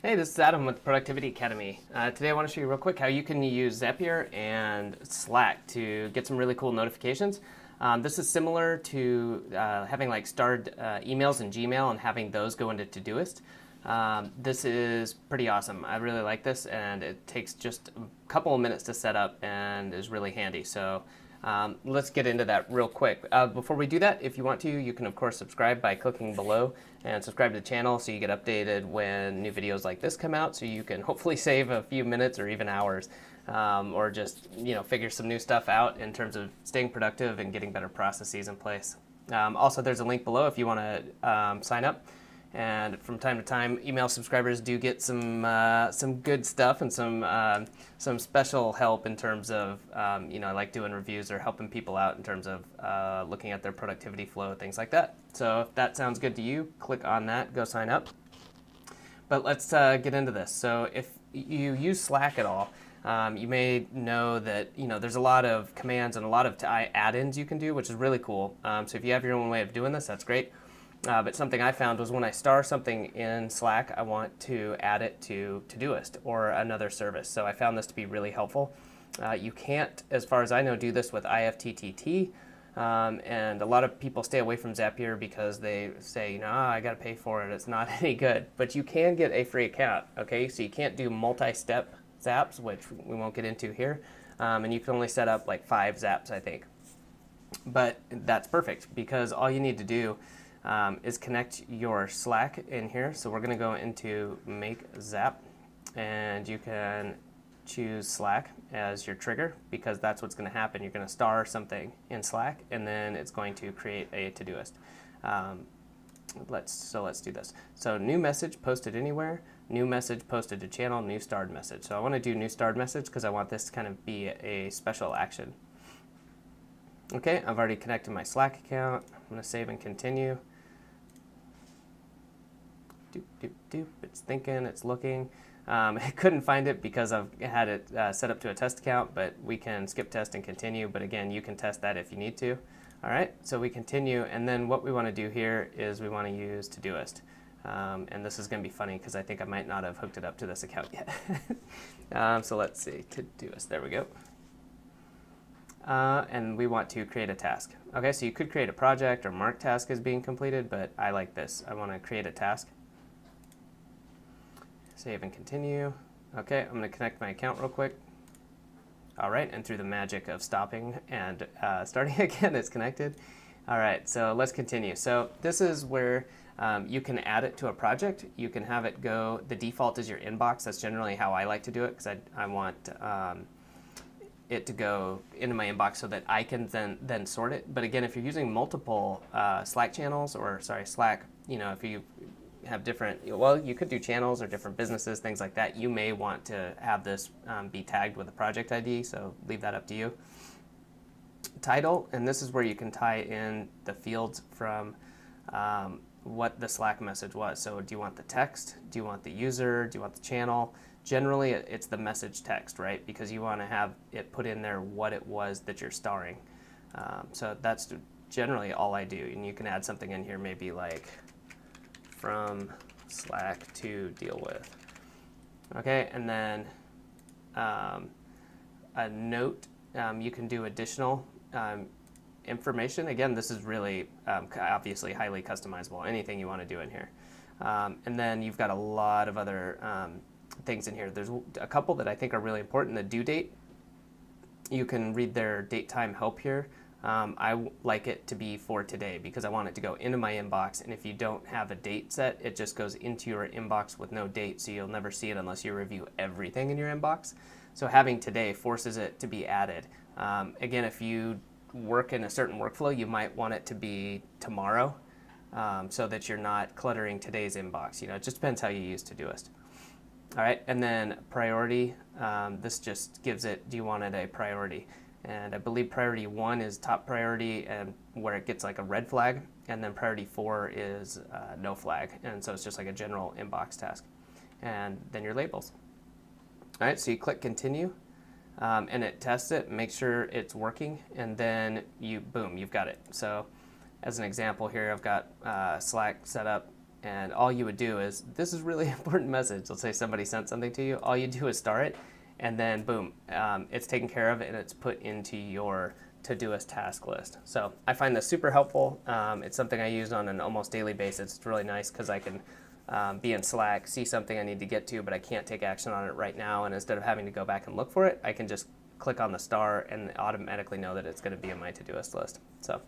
Hey, this is Adam with Productivity Academy. Uh, today I want to show you real quick how you can use Zapier and Slack to get some really cool notifications. Um, this is similar to uh, having like starred uh, emails in Gmail and having those go into Todoist. Um, this is pretty awesome. I really like this and it takes just a couple of minutes to set up and is really handy. So um, let's get into that real quick. Uh, before we do that, if you want to, you can of course subscribe by clicking below and subscribe to the channel so you get updated when new videos like this come out so you can hopefully save a few minutes or even hours um, or just you know figure some new stuff out in terms of staying productive and getting better processes in place. Um, also, there's a link below if you want to um, sign up. And from time to time, email subscribers do get some uh, some good stuff and some uh, some special help in terms of um, you know like doing reviews or helping people out in terms of uh, looking at their productivity flow, things like that. So if that sounds good to you, click on that, go sign up. But let's uh, get into this. So if you use Slack at all, um, you may know that you know there's a lot of commands and a lot of add-ins you can do, which is really cool. Um, so if you have your own way of doing this, that's great. Uh, but something I found was when I star something in Slack, I want to add it to Todoist or another service. So I found this to be really helpful. Uh, you can't, as far as I know, do this with IFTTT. Um, and a lot of people stay away from Zapier because they say, you know, oh, I got to pay for it. It's not any good. But you can get a free account, okay? So you can't do multi-step zaps, which we won't get into here. Um, and you can only set up like five zaps, I think. But that's perfect because all you need to do um, is connect your Slack in here. So we're going to go into Make Zap, and you can choose Slack as your trigger because that's what's going to happen. You're going to star something in Slack, and then it's going to create a Todoist. Um, let's so let's do this. So new message posted anywhere, new message posted to channel, new starred message. So I want to do new starred message because I want this to kind of be a special action. Okay, I've already connected my Slack account. I'm to save and continue. Doop, doop, doop. It's thinking, it's looking. Um, I couldn't find it because I've had it uh, set up to a test account, but we can skip test and continue. But again, you can test that if you need to. All right, so we continue, and then what we want to do here is we want to use Todoist. Um, and this is going to be funny because I think I might not have hooked it up to this account yet. um, so let's see, Todoist, there we go uh, and we want to create a task. Okay, so you could create a project or mark task as being completed, but I like this. I want to create a task. Save and continue. Okay, I'm going to connect my account real quick. All right, and through the magic of stopping and uh, starting again, it's connected. All right, so let's continue. So this is where um, you can add it to a project. You can have it go, the default is your inbox. That's generally how I like to do it because I, I want um, it to go into my inbox so that I can then then sort it. But again, if you're using multiple uh, Slack channels or sorry Slack, you know, if you have different, well, you could do channels or different businesses, things like that. You may want to have this um, be tagged with a project ID, so leave that up to you. Title, and this is where you can tie in the fields from um, what the Slack message was. So do you want the text? Do you want the user? Do you want the channel? Generally it's the message text, right? Because you want to have it put in there what it was that you're starring. Um, so that's generally all I do. And you can add something in here, maybe like from Slack to deal with. Okay, and then um, a note, um, you can do additional um, information. Again, this is really um, obviously highly customizable, anything you want to do in here. Um, and then you've got a lot of other things in here. There's a couple that I think are really important. The due date, you can read their date time help here. Um, I like it to be for today because I want it to go into my inbox. And if you don't have a date set, it just goes into your inbox with no date. So you'll never see it unless you review everything in your inbox. So having today forces it to be added. Um, again, if you work in a certain workflow, you might want it to be tomorrow um, so that you're not cluttering today's inbox. You know, it just depends how you use Todoist. All right, and then priority, um, this just gives it, do you want it a priority? And I believe priority one is top priority and where it gets like a red flag, and then priority four is uh, no flag. And so it's just like a general inbox task. And then your labels. All right, so you click continue um, and it tests it, make sure it's working, and then you, boom, you've got it. So as an example here, I've got uh, Slack set up And all you would do is, this is really important message. Let's say somebody sent something to you. All you do is star it, and then boom, um, it's taken care of and it's put into your Todoist task list. So I find this super helpful. Um, it's something I use on an almost daily basis. It's really nice because I can um, be in Slack, see something I need to get to, but I can't take action on it right now. And instead of having to go back and look for it, I can just click on the star and automatically know that it's going to be in my Todoist list. So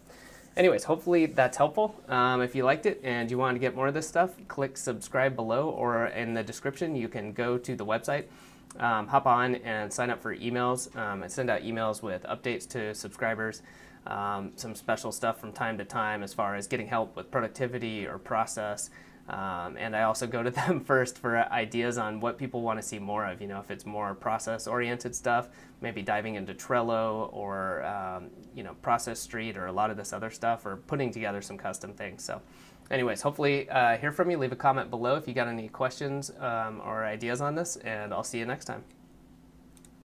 anyways, hopefully that's helpful. Um, if you liked it and you want to get more of this stuff, click subscribe below or in the description, you can go to the website um, hop on and sign up for emails. Um, I send out emails with updates to subscribers, um, some special stuff from time to time as far as getting help with productivity or process. Um, and I also go to them first for ideas on what people want to see more of. You know, if it's more process oriented stuff, maybe diving into Trello or, um, you know, Process Street or a lot of this other stuff, or putting together some custom things. So, anyways, hopefully uh, hear from you. Leave a comment below if you got any questions um, or ideas on this, and I'll see you next time.